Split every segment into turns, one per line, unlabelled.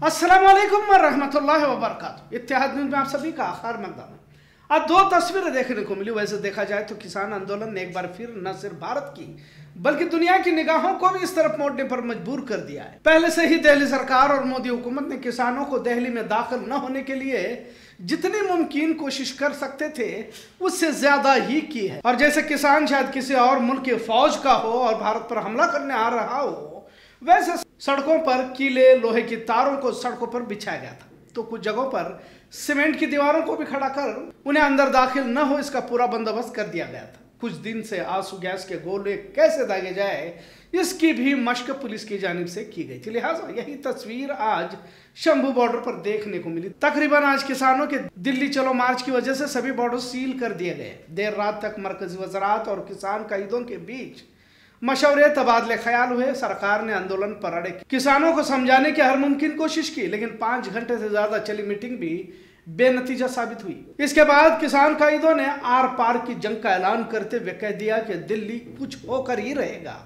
वरहमतुल्लाहि वबरकातुहू। इत्तेहाद न्यूज़ में आप सभी का आखिर है। आज दो तस्वीरें देखने को मिली, वैसे देखा जाए तो किसान आंदोलन ने एक बार फिर न सिर्फ़ भारत की, बल्कि दुनिया की निगाहों को भी इस तरफ़ मोड़ने पर मजबूर कर दिया है। पहले से ही दिल्ली सरकार और मोदी हुकूमत ने किसानों को दिल्ली में दाखिल न होने के लिए जितनी मुमकिन कोशिश कर सकते थे, उससे ज़्यादा ही की है। और जैसे किसान शायद किसी और मुल्क फौज का हो और भारत पर हमला करने आ रहा हो, वैसे सड़कों पर कीले, लोहे की तारों को सड़कों पर बिछाया गया था। तो कुछ जगहों पर सीमेंट की दीवारों को भी खड़ा कर उन्हें अंदर दाखिल न हो इसका पूरा बंदोबस्त कर दिया गया था। कुछ दिन से आँसू गैस के गोले कैसे दागे जाए, इसकी भी मश्क पुलिस की जानब से की गई थी। लिहाजा यही तस्वीर आज शंभू बॉर्डर पर देखने को मिली। तकरीबन आज किसानों के दिल्ली चलो मार्च की वजह से सभी बॉर्डर सील कर दिए गए। देर रात तक मरकजी वजरात और किसान कैदों के बीच मशवरे तबादले ख्याल हुए, सरकार ने आंदोलन पर अड़े। किसानों को समझाने की हर मुमकिन कोशिश की, लेकिन पाँच घंटे से ज़्यादा चली मीटिंग भी बेनतीजा साबित हुई। इसके बाद किसान कायदों ने आर पार की जंग का ऐलान करते हुए कह दिया कि दिल्ली कुछ होकर ही रहेगा।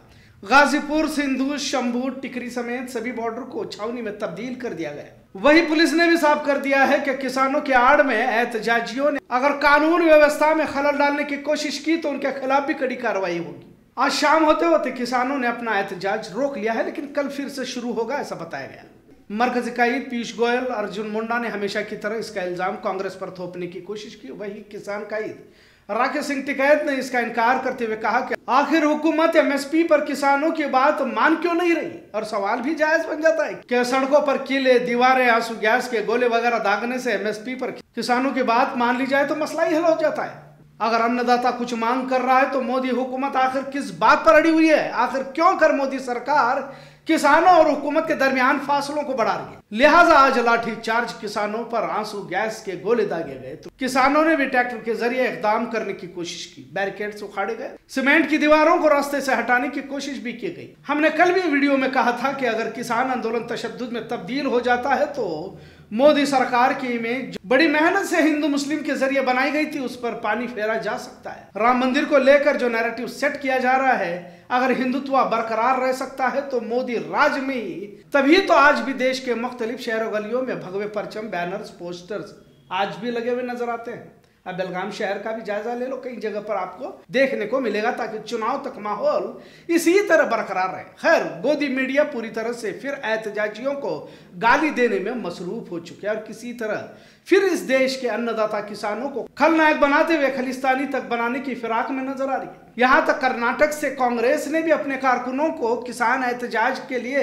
गाजीपुर, सिंधु, शंभू, टिकरी समेत सभी बॉर्डर को छावनी में तब्दील कर दिया गया। वही पुलिस ने भी साफ़ कर दिया है कि किसानों के आड़ में एहतजाजियों ने, अगर कानून व्यवस्था में खलल डालने की कोशिश की तो उनके खिलाफ भी कड़ी कार्रवाई होगी। आज शाम होते होते किसानों ने अपना एहतजाज रोक लिया है, लेकिन कल फिर से शुरू होगा ऐसा बताया गया। मरकजी इकाई पीयूष गोयल, अर्जुन मुंडा ने हमेशा की तरह इसका इल्ज़ाम कांग्रेस पर थोपने की कोशिश की। वही किसान कायद राकेश सिंह टिकैत ने इसका इनकार करते हुए कहा कि आखिर हुकूमत एमएसपी पर किसानों की बात मान क्यों नहीं रही? और सवाल भी जायज़ बन जाता है कि सड़कों पर किले, दीवारें, आँसू गैस के गोले वगैरह दागने से एमएसपी पर किसानों की बात मान ली जाए तो मसला ही हल हो जाता है। अगर अन्नदाता कुछ मांग कर रहा है तो मोदी हुकूमत आखिर किस बात पर अड़ी हुई है? आखिर क्यों कर मोदी सरकार? किसानों और हुकूमत के दरमियान फासलों को बढ़ा रही है। लिहाजा आज लाठी चार्ज किसानों पर आँसू गैस के गोले दागे गए। तो किसानों ने भी ट्रैक्टर के ज़रिए इकदाम करने की कोशिश की। बैरिकेड्स उखाड़े गए। सीमेंट की दीवारों को रास्ते से हटाने की कोशिश भी की गई। हमने कल भी वीडियो में कहा था कि अगर किसान आंदोलन तशद में तब्दील हो जाता है तो मोदी सरकार की इमेज बड़ी मेहनत से हिंदू मुस्लिम के ज़रिए बनाई गई थी, उस पर पानी फेरा जा सकता है। राम मंदिर को लेकर जो नैरेटिव सेट किया जा रहा है अगर हिंदुत्व बरकरार रह सकता है तो मोदी राज में ही। तभी तो आज भी देश के मुख्तलिफ़ शहरों गलियों में भगवे परचम बैनर्स पोस्टर्स आज भी लगे हुए नज़र आते हैं। अब बेलगाम शहर का भी जायजा ले लो, कई जगह पर आपको देखने को मिलेगा ताकि चुनाव तक माहौल इसी तरह बरकरार रहे। खैर, गोदी मीडिया पूरी तरह से फिर एहतजाजियों को गाली देने में मसरूफ हो चुके हैं और किसी तरह फिर इस देश के अन्नदाता किसानों को खलनायक बनाते हुए खलिस्तानी तक बनाने की फिराक में नज़र आ रही है। यहाँ तक कर्नाटक से कांग्रेस ने भी अपने कारकुनों को किसान एहतजाज के लिए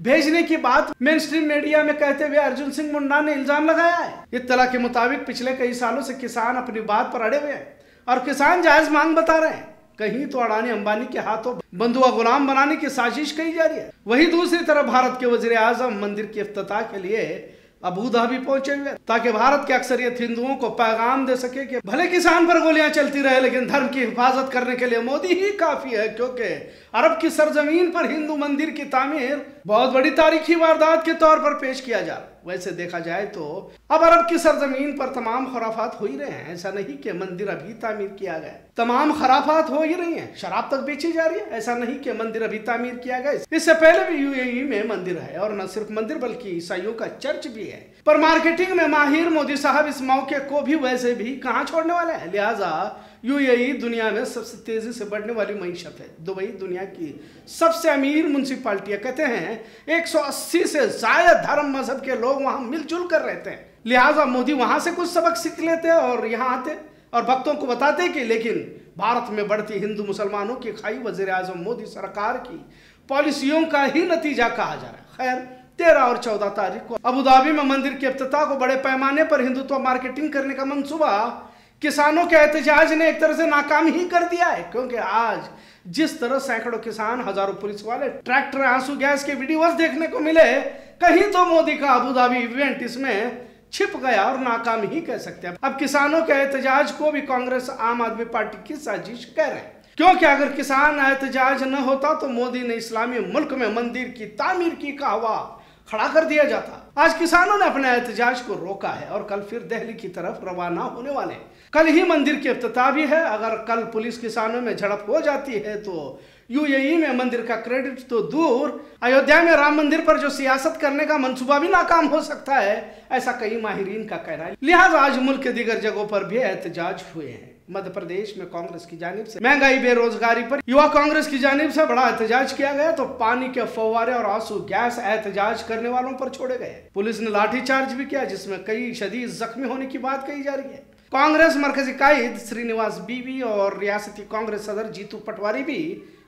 भेजने की बात मेन स्ट्रीम मीडिया में कहते हुए अर्जुन सिंह मुंडा ने इल्ज़ाम लगाया है। इतला के मुताबिक पिछले कई सालों से किसान अपनी बात पर अड़े हुए हैं और किसान जायज़ मांग बता रहे हैं। कहीं तो अडानी अंबानी के हाथों बंधुआ गुलाम बनाने की साजिश कही जा रही है। वही दूसरी तरफ़ भारत के वज़ीर आज़म मंदिर की अफ्ताह के लिए अबू धाबी पहुँचे हुए ताकि भारत के अक्सरियत हिंदुओं को पैगाम दे सके कि भले किसान पर गोलियाँ चलती रहे, लेकिन धर्म की हिफाजत करने के लिए मोदी ही काफ़ी है, क्योंकि अरब की सरजमीन पर हिंदू मंदिर की तामीर बहुत बड़ी तारीखी वारदात के तौर पर पेश किया जा वैसे देखा जाए तो अब अरब की सरजमीन पर तमाम खराफात हो ही रहे हैं। ऐसा नहीं कि मंदिर अभी तामीर किया गया तमाम खराफात हो ही रही हैं। शराब तक बेची जा रही है। ऐसा नहीं कि मंदिर अभी तामीर किया गया इससे पहले भी यूएई में मंदिर है और न सिर्फ़ मंदिर बल्कि ईसाइयों का चर्च भी है। पर मार्केटिंग में माहिर मोदी साहब इस मौके को भी वैसे भी कहाँ छोड़ने वाले हैं? लिहाजा यूएई दुनिया में सबसे तेज़ी से बढ़ने वाली मीशत है। दुबई दुनिया की सबसे अमीर म्यूनसिपालिटियाँ कहते हैं 180 से ज़्यादा धर्म मज़हब के लोग वहाँ मिलजुल कर रहते हैं। लिहाजा मोदी वहाँ से कुछ सबक सीख लेते हैं और यहाँ आते और भक्तों को बताते कि लेकिन भारत में बढ़ती हिंदू मुसलमानों की खाई वज़ीर मोदी सरकार की पॉलिसियों का ही नतीजा कहा जा रहा है। खैर, तेरह और चौदह तारीख को अबुधाबी में मंदिर के अफ्ताह को बड़े पैमाने पर हिंदुत्व मार्केटिंग करने का मंसूबा किसानों के एहतजाज ने एक तरह से नाकाम ही कर दिया है, क्योंकि आज जिस तरह सैकड़ों किसान, हज़ारों पुलिस वाले ट्रैक्टर, आँसू, गैस के वीडियोस देखने को मिले, कहीं तो मोदी का अबुधाबी इवेंट इसमें छिप गया और नाकाम ही कह सकते हैं। अब किसानों के एहतजाज को भी कांग्रेस आम आदमी पार्टी की साजिश कह रहे हैं। क्योंकि अगर किसान एहतजाज न होता तो मोदी ने इस्लामी मुल्क में मंदिर की तामीर की कहवा खड़ा कर दिया जाता। आज किसानों ने अपने एहतजाज को रोका है और कल फिर दिल्ली की तरफ़ रवाना होने वाले कल ही मंदिर की अफ्ताह भी है। अगर कल पुलिस किसानों में झड़प हो जाती है तो यूएई में मंदिर का क्रेडिट तो दूर। अयोध्या में राम मंदिर पर जो सियासत करने का मंसूबा भी नाकाम हो सकता है, ऐसा कई माहरीन का कहना है। लिहाजा आज मुल्क के दीगर जगहों पर भी एहतजाज हुए हैं। मध्य प्रदेश में कांग्रेस की जानब से, महँगाई, बेरोजगारी पर युवा कांग्रेस की जानब से बड़ा एहतजाज किया गया तो पानी के फवारे और आँसू गैस एहतजाज करने वालों पर छोड़े गए। पुलिस ने लाठीचार्ज भी किया, जिसमें कई शदीद जख्मी होने की बात कही जा रही है। कांग्रेस मरकजी कायद, श्रीनिवास बीवी और रियासती कांग्रेस सदर जीतू पटवारी भी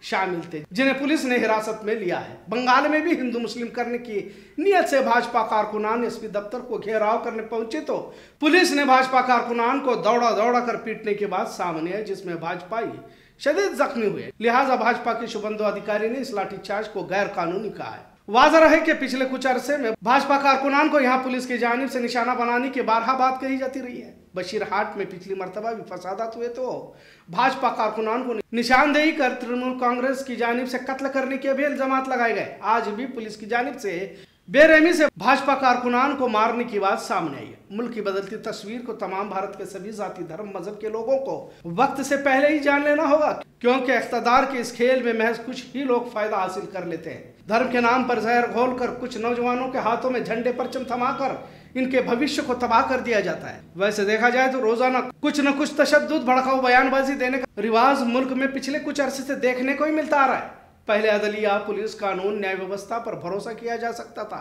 शामिल थे जिन्हें पुलिस ने हिरासत में लिया है। बंगाल में भी हिंदू मुस्लिम करने की नियत से भाजपा कारकुनान एसपी दफ्तर को घेराव करने पहुँचे तो पुलिस ने भाजपा कारकुनान को दौड़ा दौड़ा कर पीटने के बाद सामने है जिसमें भाजपाई शदीद जख्मी हुए। लिहाजा भाजपा के शुभंदो अधिकारी ने इस लाठीचार्ज को गैर कानूनी कहा है। वाजह रहे कि पिछले कुछ अरसे में भाजपा कारकुनान को यहाँ पुलिस की जानब से निशाना बनाने की बारहा बात कही जाती रही है। बशीरहाट में पिछली मरतबा भी फसादात हुए तो भाजपा कारकुनान को निशानदेही कर तृणमूल कांग्रेस की जानब से कत्ल करने के भी इल्ज़ाम लगाए गए। आज भी पुलिस की जानब से बेरहमी से भाजपा कारकुनान को मारने की बात सामने आई है। मुल्क की बदलती तस्वीर को तमाम भारत के सभी जाति, धर्म, मज़हब के लोगों को वक्त से पहले ही जान लेना होगा, क्योंकि इकतदार के इस खेल में महज कुछ ही लोग फ़ायदा हासिल कर लेते हैं। धर्म के नाम पर जहर घोल कर कुछ नौजवानों के हाथों में झंडे परचम थमाकर इनके भविष्य को तबाह कर दिया जाता है। वैसे देखा जाए तो रोज़ाना कुछ न कुछ तशद भड़काऊ बयानबाजी देने का रिवाज मुल्क में पिछले कुछ अरसे से देखने को ही मिलता आ रहा है। पहले अदलिया, पुलिस, कानून, न्याय व्यवस्था पर भरोसा किया जा सकता था।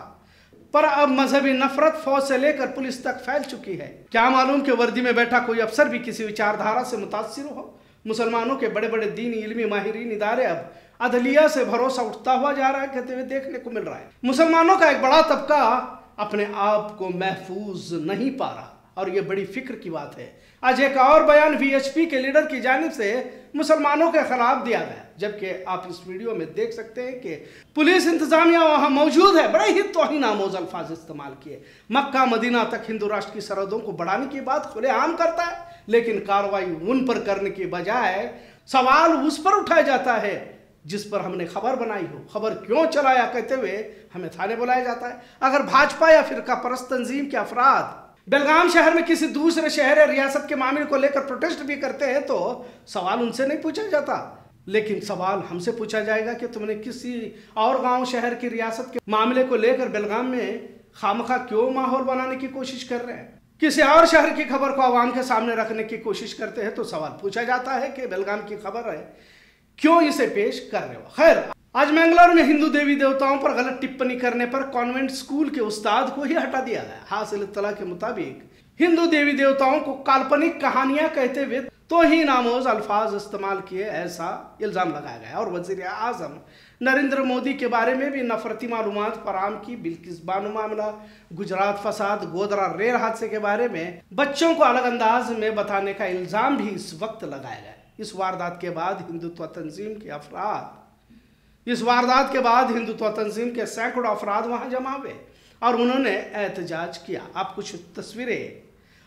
पर अब मजहबी नफरत फौज से लेकर पुलिस तक फैल चुकी है। क्या मालूम कि वर्दी में बैठा कोई अफसर भी किसी विचारधारा से मुतासर हो? मुसलमानों के बड़े बड़े दीन, इलमी, माहरीन इदारे अब अदलिया से भरोसा उठता हुआ जा रहा है, कहते हुए देखने को मिल रहा है। मुसलमानों का एक बड़ा तबका अपने आप को महफूज नहीं पा रहा। और यह बड़ी फ़िक्र की बात है। आज एक और बयान वीएचपी के लीडर की जानब से मुसलमानों के खिलाफ दिया गया। जबकि आप इस वीडियो में देख सकते हैं कि पुलिस इंतजामिया वहाँ मौजूद है। बड़े ही तोहिन आमोज अल्फाज इस्तेमाल किए। मक्का, मदीना तक हिंदू राष्ट्र की सरहदों को बढ़ाने की बात खुलेआम करता है, लेकिन कार्रवाई उन पर करने के बजाय सवाल उस पर उठाया जाता है जिस पर हमने खबर बनाई हो, खबर क्यों चलाया कहते हुए हमें थाने बुलाया जाता है। अगर भाजपा या फिर का परस्त तंजीम के अफराद बेलगाम शहर में किसी दूसरे शहर या रियासत के मामले को लेकर प्रोटेस्ट भी करते हैं तो सवाल उनसे नहीं पूछा जाता। लेकिन सवाल हमसे पूछा जाएगा कि तुमने किसी और गाँव, शहर की रियासत के मामले को लेकर बेलगाम में खामखा क्यों माहौल बनाने की कोशिश कर रहे हैं? किसी और शहर की खबर को आवाम के सामने रखने की कोशिश करते हैं तो सवाल पूछा जाता है कि बेलगाम की खबर है क्यों इसे पेश कर रहे हो खैर, आज मैंगलोर में हिंदू देवी देवताओं पर गलत टिप्पणी करने पर कॉन्वेंट स्कूल के उस्ताद को ही हटा दिया गया। हासिल इतला के मुताबिक, हिंदू देवी देवताओं को काल्पनिक कहानियाँ कहते हुए तो ही नामोज अल्फाज इस्तेमाल किए ऐसा इल्ज़ाम लगाया गया और वज़ीर आज़म नरेंद्र मोदी के बारे में भी नफरती मालूम फराम की बिल्किस बानो मामला, गुजरात फसाद, गोदरा रेल हादसे के बारे में बच्चों को अलग अंदाज में बताने का इल्ज़ाम भी इस वक्त लगाया गया इस वारदात के बाद हिंदुत्व तंजीम के अफराद। इस वारदात के बाद हिंदुत्व तंजीम के सैकड़ों अफराद वहाँ जमा हुए और उन्होंने एहतजाज किया। आप कुछ तस्वीरें,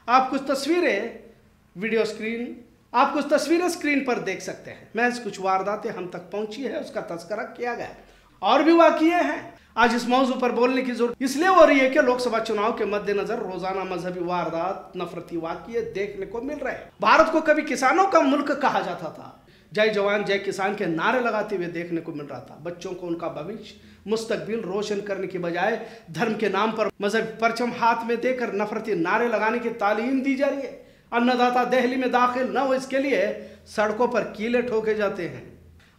आप कुछ तस्वीरें वीडियो स्क्रीन, आप कुछ तस्वीरें स्क्रीन पर देख सकते हैं। मैं कुछ वारदातें हम तक पहुँची है, उसका तस्करा किया गया। और भी वाकिए हैं। आज इस मौजू पर बोलने की ज़रूरत इसलिए हो रही है कि लोकसभा चुनाव के मद्देनजर रोज़ाना मजहबी वारदात, नफरती वाक्य देखने को मिल रहे हैं। भारत को कभी किसानों का मुल्क कहा जाता था। जय जवान, जय किसान के नारे लगाते हुए देखने को मिल रहा था। बच्चों को उनका भविष्य, मुस्तकबिल रोशन करने के बजाय धर्म के नाम पर मज़हब परचम हाथ में देकर नफरती नारे लगाने की तालीम दी जा रही है। अन्नदाता दहली में दाखिल न हो इसके लिए सड़कों पर कीले ठोके जाते हैं।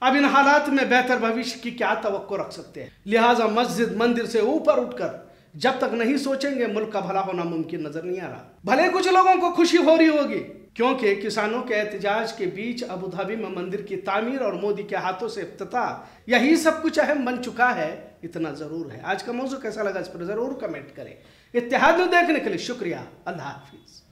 अब इन हालात में बेहतर भविष्य की क्या तो रख सकते हैं? लिहाजा मस्जिद मंदिर से ऊपर उठकर जब तक नहीं सोचेंगे, मुल्क का भला होना मुमकिन नज़र नहीं आ रहा। भले कुछ लोगों को खुशी हो रही होगी, क्योंकि किसानों के एहतजाज के बीच अबू धाबी में मंदिर की तामीर और मोदी के हाथों से इफ्तः यही सब कुछ अहम बन चुका है, इतना ज़रूर है। आज का मौजू कैसा लगा इस पर ज़रूर कमेंट करें। इतिहाद देखने के लिए शुक्रिया। अल्लाह हाफिज़।